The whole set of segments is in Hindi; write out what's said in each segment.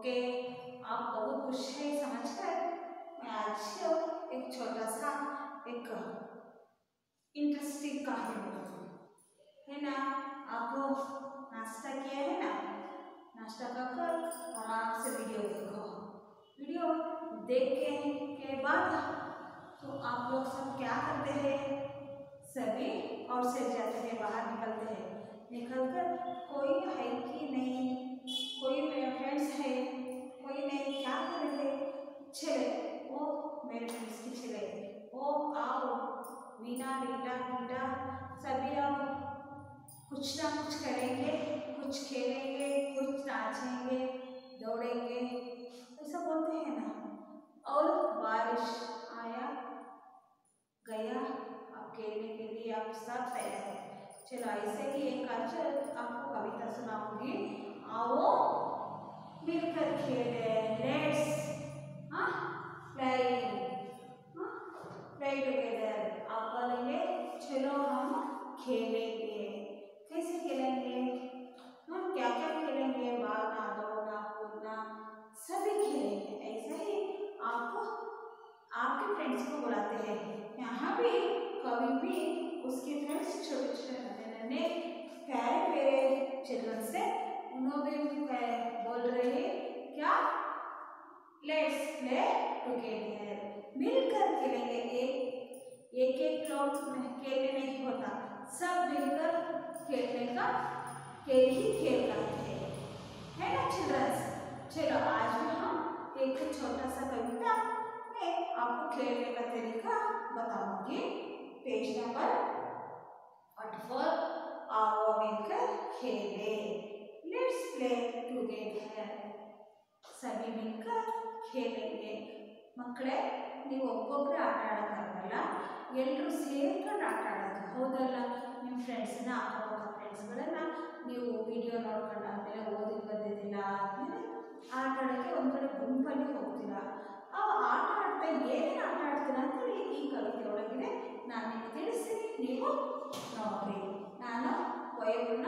ओके, आप बहुत खुश है, समझकर? मैं आज एक छोटा सा, एक इंटरेस्टिंग कहानी है ना? आप नाश्ता किया है ना? नाश्ता कर कर आराम से वीडियो देखो। वीडियो देख के के बाद तो आप लोग सब क्या करते हैं? सभी और से जाते हैं, बाहर निकलते हैं। निकल कर कोई है कि नहीं? कोई मेरे फ्रेंड्स है, कोई नहीं क्या कर रहे चले वो मेरे फ्रेंड्स की चले, ओ आओ, मीना, रीटा रीटा, सभी आओ, कुछ ना कुछ करेंगे, कुछ खेलेंगे, कुछ नाचेंगे, दौड़ेंगे, ऐसा बोलते हैं ना। और बारिश आया, गया, अब खेलने के लिए आप सब तैयार है। चलो ऐसे ही एक आज आपको कविता सुनाऊँगी। आओ, मिलकर खेले लेट्स हाँ? प्ले प्ले टुगेदर आप बोलेंगे, चलो हम खेलेंगे। कैसे खेलेंगे? हम क्या क्या खेलेंगे? भागना दौड़ना, कूदना, सभी खेलेंगे, ऐसा ही आपको, आपके फ्रेंड्स को बुलाते हैं। यहाँ भी, कभी भी उसके फ्रेंड्स छोटे छोटे नन्हे प्यारे प्यारे चिल्ड्रन से भी बोल रहे, क्या? लेट्स प्ले टुगेदर मिलकर खेलेंगे एक एक एक लोग खेलने नहीं होता। सब मिलकर खेलने का खेल ही खेल करते हैं। है ना चिल्ड्रंस चलो, आज भी हम एक छोटा सा कविता में आपको खेलने का तरीका बताऊँगी। पेज नंबर फोर आओ मिलकर खेले। प्ले टुगेदर सभी मिलकर खेलेंगे ಮಕ್ಕಳೇ ನೀವು ಒಬ್ಬೊಬ್ಬರೇ ಆಟ ಆಡೋಕ್ಕಾಗಲ್ಲ ಎಲ್ಲರೂ ಸೇರ್ಕೊಂಡು ಆಟ ಆಡೋದು ಹೌದಲ್ಲ ನಿಮ್ಮ ಫ್ರೆಂಡ್ಸನ್ನ ಅಕ್ಕಪಕ್ಕ ಫ್ರೆಂಡ್ಸ್ಗಳನ್ನ ನೀವು ವಿಡಿಯೋ ನೋಡ್ಕೊಂಡಾದ್ಮೇಲೆ ಓದಿ ಬಂದಿದ್ದಿಲ್ಲ ಆದಮೇಲೆ ಆಟ ಆಡೋಕ್ಕೆ ಒಂದು ಕಡೆ ಗುಂಪಲ್ಲಿ ಹೋಗ್ತೀರಾ ಆ ಆಟ ಆಡ್ತಾ ಏನೇನು ಆಟ ಆಡ್ತೀರಾ ಅಂತೇಳಿ ಈ ಕವಿತೆ ಒಳಗಿದೆ ನಾನು ನಿಮಗೆ ತಿಳಿಸ್ತೀನಿ ನೀವು ನೋಡ್ರಿ ನಾನು ಪೊಯಮನ್ನ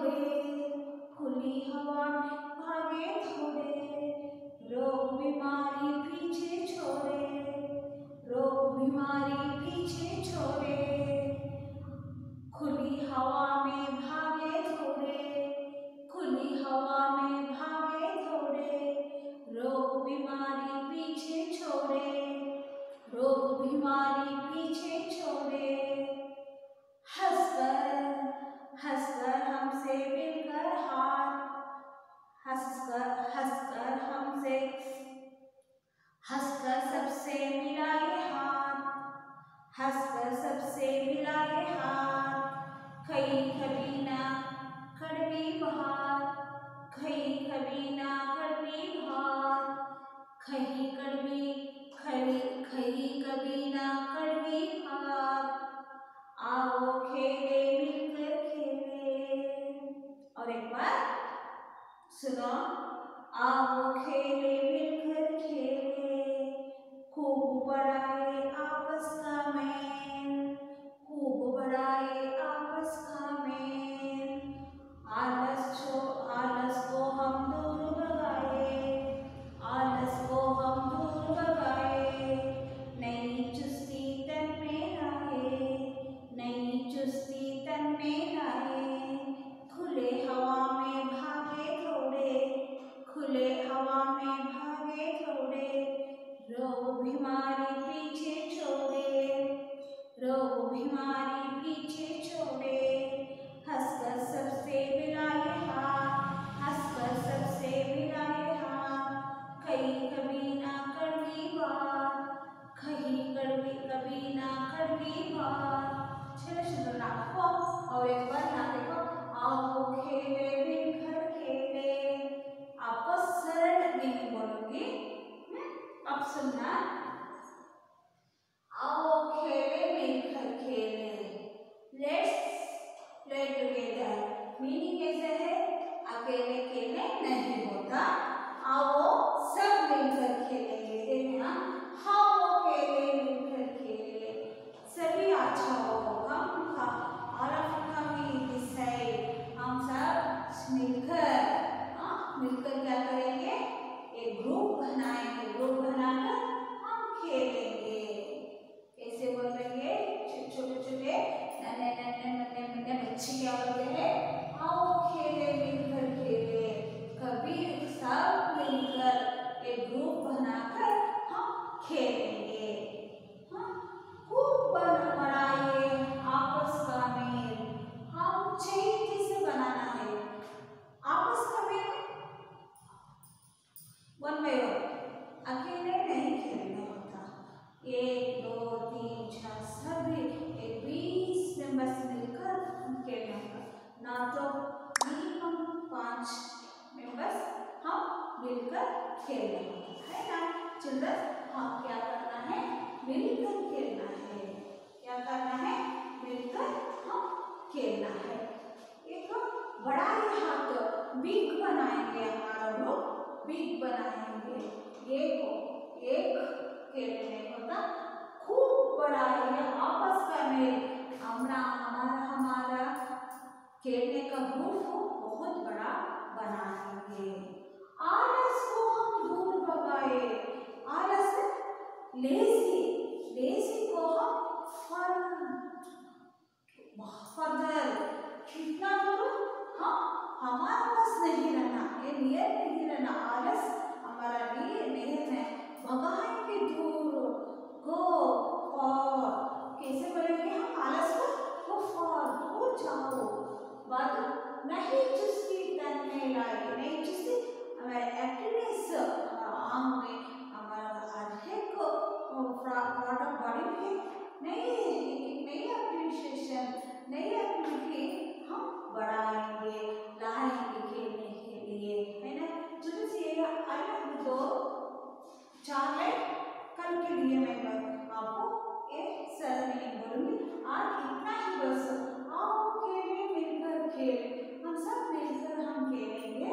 थोड़े खुली हवा भागे थोड़े रोग बीमारी पीछे छोड़े रोग बीमारी पीछे छोड़े खुली हवा में भागे थोड़े खुली हवा में भागे थोड़े रोग बीमारी पीछे छोड़े रोग बीमारी पीछे छोड़े से मिलकर हाथ हंसकर हंसकर हमसे हंसकर सबसे मिलाए हाथ हंसकर सबसे सुनो। आओ खेले मिल up சொன்ன खेलेंगे। हाँ खूब बनाइए आपस का मेल। हाँ मुझे ही किसे बनाना है। आपस का मेल? वन बाय वन अकेले नहीं खेलना होता। एक, दो, तीन, चार, सभी एक बीस मेंबर्स मिलकर हम खेलना होगा ना तो मिनिमम पाँच मेंबर्स हम मिलकर खेलना होता है ना? चिल्ड्रन हम क्या करना है? मिलकर खेलना है। क्या करना है? मिलकर हम खेलना है। एक बड़ा ही हाथ बिग बनाएँगे, हमारा लोग बिग बनाएँगे। ये को एक खेलने होता खूब बड़ा है, आपस का मेल। हमारा हमारा हमारा खेलने का ग्रुप हो बहुत बड़ा बनाएँगे। आलस को हम दूर भगाए। सब मिलकर हम खेलेंगे,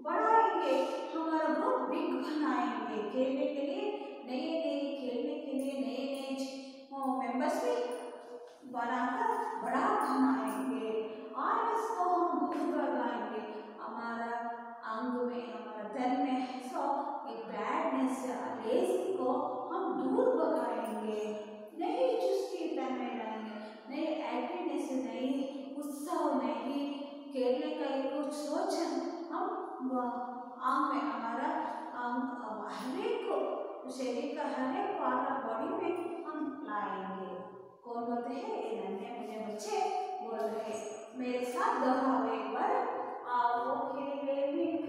बढ़ाएँगे, हमारा ग्रुप बिग बनाएँगे, खेलने के लिए नए नए खेलने के लिए नए नए हुआ। आम में हमारा आंग हर एक को शरीर का हर एक पार्ट बॉडी में हम लाएँगे। कौन बोलते हैं? ये नन्हे मुझे बच्चे बोल रहे मेरे साथ दोहराओ एक बार। आओ, खेले में